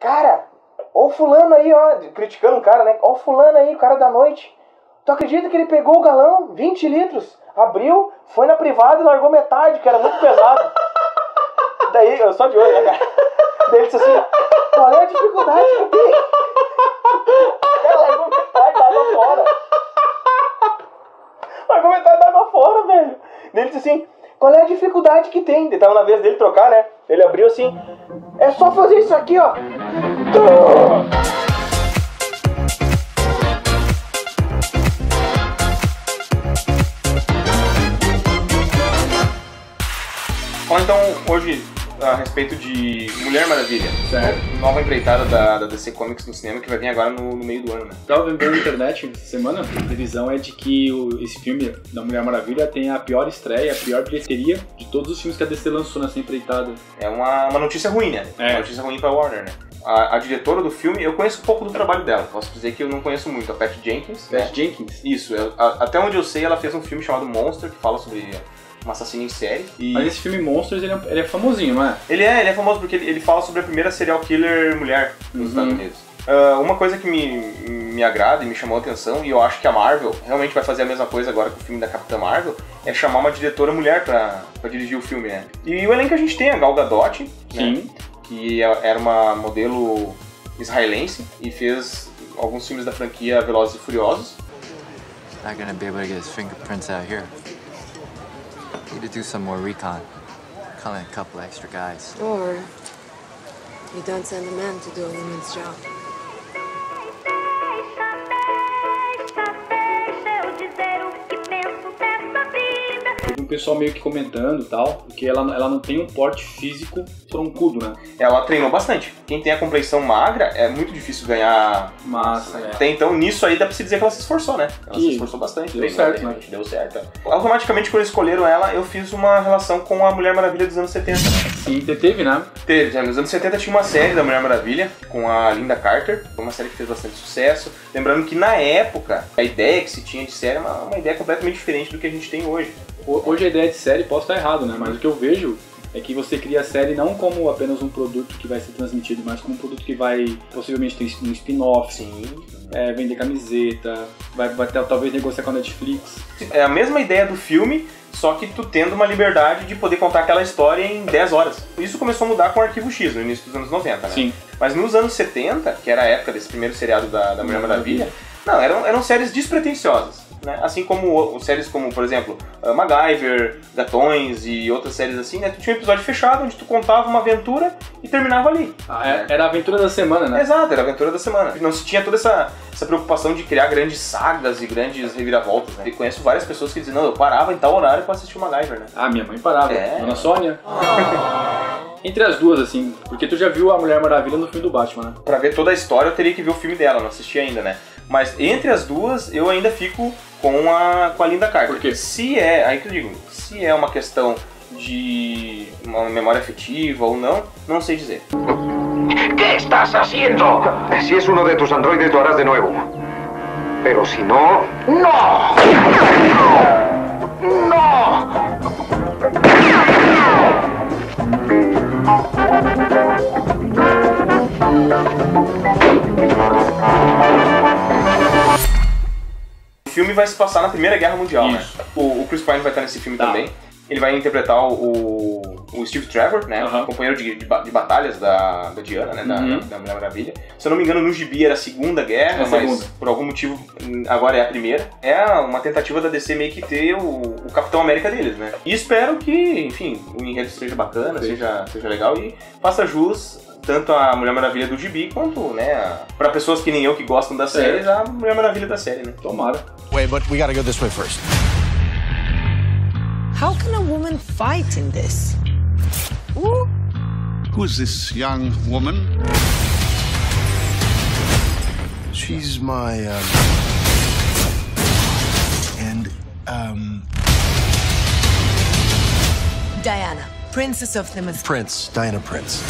Cara, ó o fulano aí, ó, criticando o cara, né? Ó o fulano aí, o cara da noite. Tu acredita que ele pegou o galão, 20 litros, abriu, foi na privada e largou metade, que era muito pesado. Daí, eu só de olho, né, cara? Daí ele disse assim, qual é a dificuldade que tem? O largou metade da água fora. Largou metade da água fora, velho. Ele disse assim, qual é a dificuldade que tem? Daí tava na vez dele trocar, né? Ele abriu assim, é só fazer isso aqui, ó. Falar então hoje a respeito de Mulher Maravilha. Certo. Nova empreitada da, da DC Comics no cinema que vai vir agora no, no meio do ano, né? Tava vendo na internet essa semana, a previsão é de que o- esse filme da Mulher Maravilha tem a pior estreia, a pior bilheteria de todos os filmes que a DC lançou nessa empreitada. É uma, uma notícia ruim, né? É. Uma notícia ruim pra Warner, né? A, a diretora do filme, eu conheço pouco do trabalho dela. Posso dizer que eu não conheço muito. A Pat Jenkins. Pat né? Jenkins. Isso. eu- a- até onde eu sei, ela fez um filme chamado Monster, que fala sobre um assassino em série. E Mas esse filme Monsters, ele é, ele é famosinho, não é? ele, é, ele é famoso porque ele, ele fala sobre a primeira serial killer mulher nos Uhum. Estados Unidos. Ah, uma coisa que me, me agrada e me chamou a atenção, e eu acho que a Marvel realmente vai fazer a mesma coisa agora com o filme da Capitã Marvel, é chamar uma diretora mulher pra, pra dirigir o filme, né? E o elenco que a gente tem, a Gal Gadot, né? Que é- era uma modelo israelense e fez alguns filmes da franquia Velozes e Furiosos. Not gonna be able to get his fingerprints out here. Need to do some more recon. Call in a couple extra guys. Or you don't send a man to do a woman's job. Pessoal meio que comentando e tal, porque ela, ela não tem um porte físico troncudo, né? Ela treinou bastante. Quem tem a complexão magra é muito difícil ganhar. Massa, é. Até então, nisso aí dá pra se dizer que ela se esforçou, né? Ela se esforçou bastante. deu certo, né? Deu certo. Automaticamente, quando escolheram ela, eu fiz uma relação com a Mulher Maravilha dos anos 70. Sim, te- teve, né? Teve, nos anos 70 tinha uma série da Mulher Maravilha com a Linda Carter, foi uma série que fez bastante sucesso. Lembrando que na época, a ideia que se tinha de série é uma, uma ideia completamente diferente do que a gente tem hoje. Ho- Hoje a ideia de série, posso estar errado, né? Mas o que eu vejo é que você cria a série não como apenas um produto que vai ser transmitido, mas como um produto que vai possivelmente ter um spin-off, é, vender camiseta, vai, vai ter- talvez negociar com a Netflix. É a mesma ideia do filme, só que tu tendo uma liberdade de poder contar aquela história em 10 horas. Isso começou a mudar com o Arquivo X, no início dos anos 90, né? Sim. Mas nos anos 70, que era a época desse primeiro seriado da, da Mulher Maravilha, não, eram, eram séries despretensiosas. Né? Assim como séries como, por exemplo, uh, MacGyver, Gatões e outras séries assim, né? Tu tinha um episódio fechado onde tu contava uma aventura e terminava ali. Ah, é- Era a aventura da semana, né? Exato, era a aventura da semana. Não se tinha toda essa, essa preocupação de criar grandes sagas e grandes reviravoltas, né? Eu conheço várias pessoas que dizem, não, eu parava em tal horário pra assistir o MacGyver, né? Ah, minha mãe parava. É. Dona Sônia. Entre as duas, assim, porque tu já viu a Mulher Maravilha no filme do Batman, né? Pra ver toda a história eu teria que ver o filme dela, não assisti ainda, né? Mas entre as duas eu ainda fico com a, com a Linda Carter. Por quê? Se é, aí que eu digo, se é uma questão de uma memória afetiva ou não, não sei dizer. ¿Qué estás haciendo? Si es uno de tus androides, lo harás de nuevo. Pero si no... ¡No! ¡No! O filme vai se passar na Primeira Guerra Mundial, Isso. né? O, o Chris Pine vai estar nesse filme Tá. também. Ele vai interpretar o, o Steve Trevor, né? Aham. Companheiro de, de, de batalhas da, da Diana, né? Da, Uhum. da Mulher Maravilha. Se eu não me engano, no gibi era a Segunda Guerra, É a mas segunda. por algum motivo hum, agora é a primeira. É uma tentativa da DC meio que ter o, o Capitão América deles, né? E espero que, enfim, o enredo seja bacana, Sim. seja, seja legal e faça jus tanto a Mulher Maravilha do gibi quanto, né, a- pra pessoas que nem eu que gostam das Certo. séries, a Mulher Maravilha da série, né? Tomara. Wait, but we gotta go this way first. How can a woman fight in this? Ooh. Who's this young woman? She's my, um. And, um. Diana, Princess of the. Prince. Diana Prince.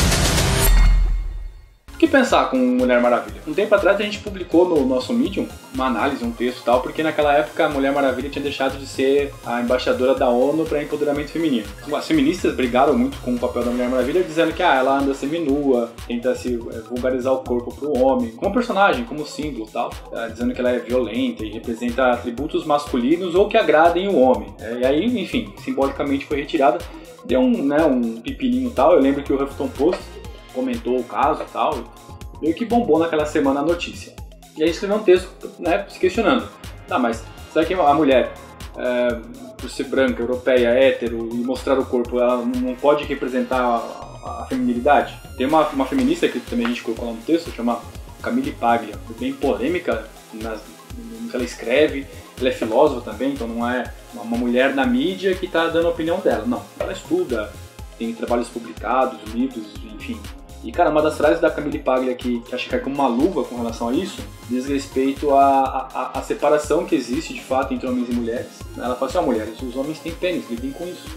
Que pensar com Mulher Maravilha? Um tempo atrás a gente publicou no nosso Medium uma análise, um texto e tal, porque naquela época a Mulher Maravilha tinha deixado de ser a embaixadora da ONU para empoderamento feminino. As feministas brigaram muito com o papel da Mulher Maravilha, dizendo que ah, ela anda seminua, tenta se eh, vulgarizar o corpo pro homem, como personagem, como símbolo e tal, eh, dizendo que ela é violenta e representa atributos masculinos ou que agradem o homem. Eh, E aí, enfim, simbolicamente foi retirada. Deu um, né, um pipilinho e tal. Eu lembro que o Huffington Post comentou o caso e tal, meio que bombou naquela semana a notícia. E aí escreveu um texto, né, se questionando. Tá, mas será que a mulher, é, por ser branca, europeia, hétero e mostrar o corpo, ela não pode representar a, a feminilidade? Tem uma, uma feminista que também a gente colocou lá no texto, chama Camille Paglia, bem polêmica nas, no que ela escreve. Ela é filósofa também, então não é uma mulher na mídia que está dando a opinião dela. Não, ela estuda, tem trabalhos publicados, livros, enfim. E, cara, uma das frases da Camille Paglia que, que acho que cai como uma luva com relação a isso, diz respeito à, à, à separação que existe, de fato, entre homens e mulheres. Ela fala assim, ó, mulheres, os homens têm pênis, lidem com isso.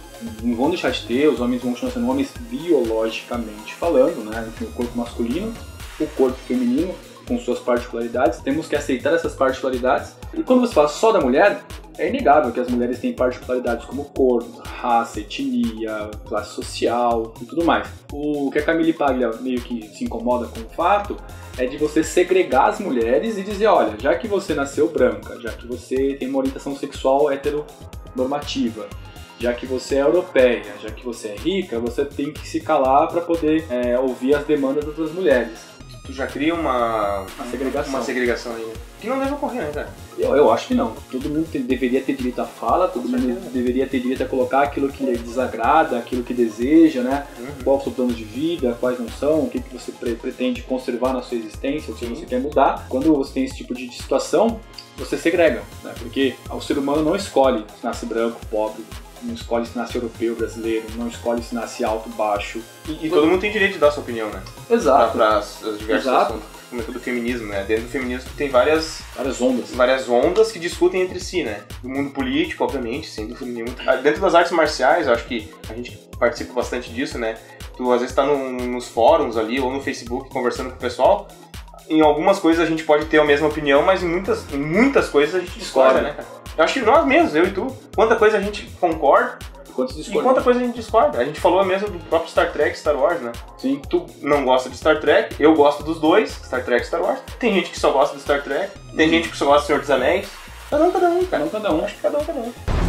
Não vão deixar de ter, os homens vão continuar sendo homens biologicamente falando, né? Enfim, o corpo masculino, o corpo feminino, com suas particularidades. Temos que aceitar essas particularidades. E quando você fala só da mulher, é inegável que as mulheres têm particularidades como cor, raça, etnia, classe social e tudo mais. O que a Camille Paglia meio que se incomoda com o fato é de você segregar as mulheres e dizer, olha, já que você nasceu branca, já que você tem uma orientação sexual heteronormativa, já que você é europeia, já que você é rica, você tem que se calar para poder é, ouvir as demandas das mulheres. Tu já cria uma, Uma segregação. uma segregação aí. né? Que não deve ocorrer, né, cara? Eu, eu acho que não. Todo mundo te- deveria ter direito à fala, todo mundo certeza. deveria ter direito a colocar aquilo que lhe desagrada, aquilo que deseja, né? Qual é o seu plano de vida, quais não são, o que, que você pre- pretende conservar na sua existência, o que você quer mudar. Quando você tem esse tipo de situação, você segrega, né? Porque o ser humano não escolhe se nasce branco, pobre, não escolhe se nasce europeu, brasileiro, não escolhe se nasce alto, baixo. E, e todo mundo tem direito de dar sua opinião, né? Exato. Para as, as diversas Exato. assuntos. Como é tudo feminismo, né? Dentro do feminismo tem várias, Várias ondas. várias ondas que discutem entre si, né? Do mundo político, obviamente, sem dúvida nenhuma. Ah, Dentro das artes marciais, acho que a gente participa bastante disso, né? Tu às vezes tá num- nos fóruns ali ou no Facebook conversando com o pessoal. Em algumas coisas a gente pode ter a mesma opinião, mas em muitas, em muitas coisas a gente discorda, Discorda. né, cara? Eu acho que nós mesmos, eu e tu, quanta coisa a gente concorda Quantos e quanta coisa a gente discorda. A gente falou mesmo do próprio Star Trek, Star Wars, né? Sim. Tu não gosta de Star Trek, eu gosto dos dois, Star Trek e Star Wars. Tem gente que só gosta de Star Trek, tem gente que só gosta do Senhor dos Anéis. Cada um, cada um, cara. Cada um, cada um. Acho que cada um, cada um.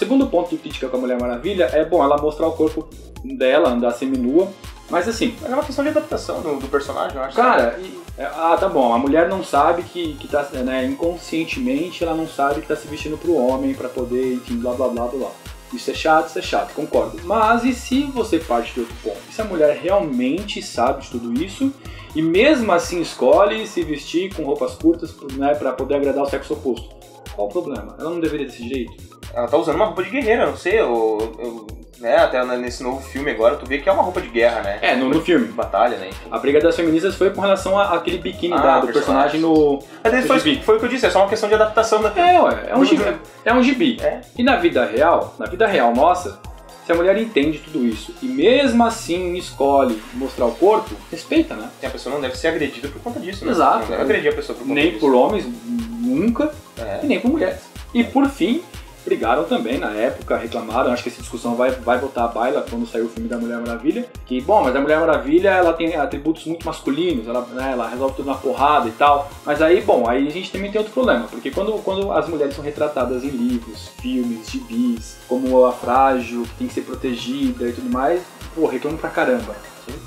Segundo ponto de crítica com a Mulher Maravilha é, bom, ela mostrar o corpo dela, andar seminua, mas assim, Mas é uma questão de adaptação do, do personagem, eu acho. cara, e- é, ah, tá bom, a mulher não sabe que, que tá, né, inconscientemente ela não sabe que tá se vestindo pro homem pra poder, enfim, blá blá blá blá. Isso é chato, isso é chato, concordo. Mas e se você parte de outro ponto? E se a mulher realmente sabe de tudo isso e mesmo assim escolhe se vestir com roupas curtas né, para poder agradar o sexo oposto? Qual o problema? Ela não deveria ter esse direito? Ela tá usando uma roupa de guerreira, não sei, eu, eu- né, até nesse novo filme agora, tu vê que é uma roupa de guerra, né? É, no, no filme. Batalha, né? Enfim. A briga das feministas foi com relação àquele biquíni Ah, da- do personagem. personagem no. Mas no foi, foi o que eu disse, é só uma questão de adaptação da. É, ué, é um gibi. É um gibi. É. E na vida real, na vida real nossa, se a mulher entende tudo isso e mesmo assim escolhe mostrar o corpo, respeita, né? A pessoa não deve ser agredida por conta disso, né? Exato. Não deve agredir a pessoa por conta Nem disso. por homens, nunca, É. e nem por mulheres. E por fim, brigaram também na época, reclamaram, acho que essa discussão vai, vai voltar à baila quando sair o filme da Mulher Maravilha, que, bom, mas a Mulher Maravilha, ela tem atributos muito masculinos, ela, né, ela resolve tudo na porrada e tal, mas aí, bom, aí a gente também tem outro problema, porque quando, quando as mulheres são retratadas em livros, filmes, gibis, como a frágil, que tem que ser protegida e tudo mais, pô, reclamam pra caramba,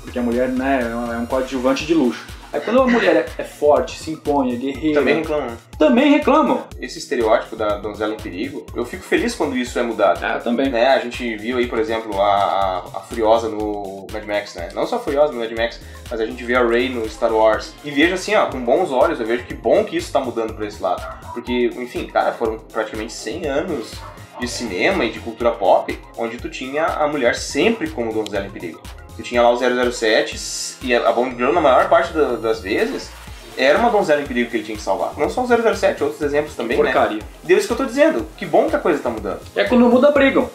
porque a mulher, né, é um coadjuvante de luxo. Aí quando a mulher é- é forte, se impõe, é guerreira, Também reclamam. também reclamam. Esse estereótipo da donzela em perigo, eu fico feliz quando isso é mudado. Ah, também. Né? A gente viu aí, por exemplo, a, a, a Furiosa no Mad Max, né? Não só a Furiosa no Mad Max, mas a gente vê a Rey no Star Wars. E vejo assim, ó, com bons olhos, eu vejo que bom que isso tá mudando pra esse lado. Porque, enfim, cara, foram praticamente 100 anos de cinema e de cultura pop, onde tu tinha a mulher sempre como donzela em perigo. Tu tinha lá o 007 e a Bond Girl, na maior parte da- das vezes, era uma donzela em perigo que ele tinha que salvar. Não só o 007, outros exemplos também, Porcaria. né? Deu isso que eu tô dizendo. Que bom que a coisa tá mudando. É quando muda, brigam.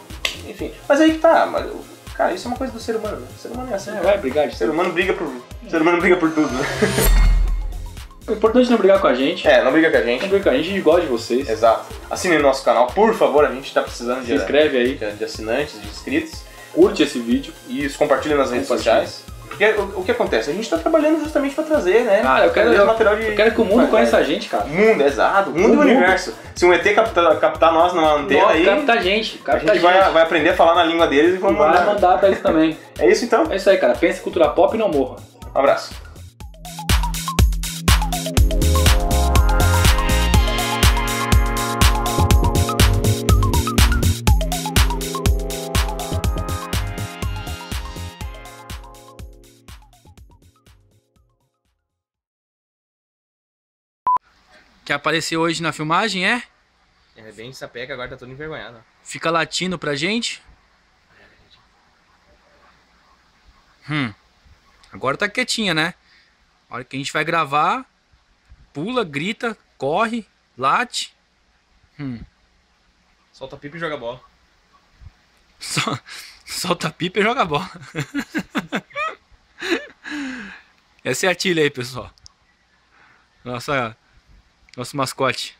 Enfim, mas aí que tá. Mas, cara, isso é uma coisa do ser humano. né? O ser humano é assim. É, cara. vai brigar de ser humano briga por. O ser humano briga por tudo, né? O importante é não brigar com a gente. É, não briga com a gente. Não briga com a gente, a gente gosta de vocês. Exato. Assine o nosso canal, por favor, a gente tá precisando Se de, inscreve aí, de, de assinantes, de inscritos. Curte esse vídeo. E isso, compartilha nas redes Compartilha. sociais. Porque o, o que acontece? A gente tá trabalhando justamente pra trazer, né? Cara, eu quero, eu, material de. eu quero que o mundo conheça a gente, cara. Mundo, exato. Mundo e o universo. Se um ET captar, captar nós numa antena Nossa, aí, capta a gente, a capta gente vai, vai aprender a falar na língua deles e vamos Vai mandar. mandar pra eles também. É isso então. É isso aí, cara. Pensa em cultura pop e não morra. Um abraço. Quer aparecer hoje na filmagem, é? É bem sapeca, agora tá todo envergonhado. Fica latindo pra gente. Hum. Agora tá quietinha, né? A hora que a gente vai gravar, pula, grita, corre, late. Hum. Solta pipa e joga bola. Solta pipa e joga a bola. Essa é a Tilha aí, pessoal. Nossa, nosso mascote.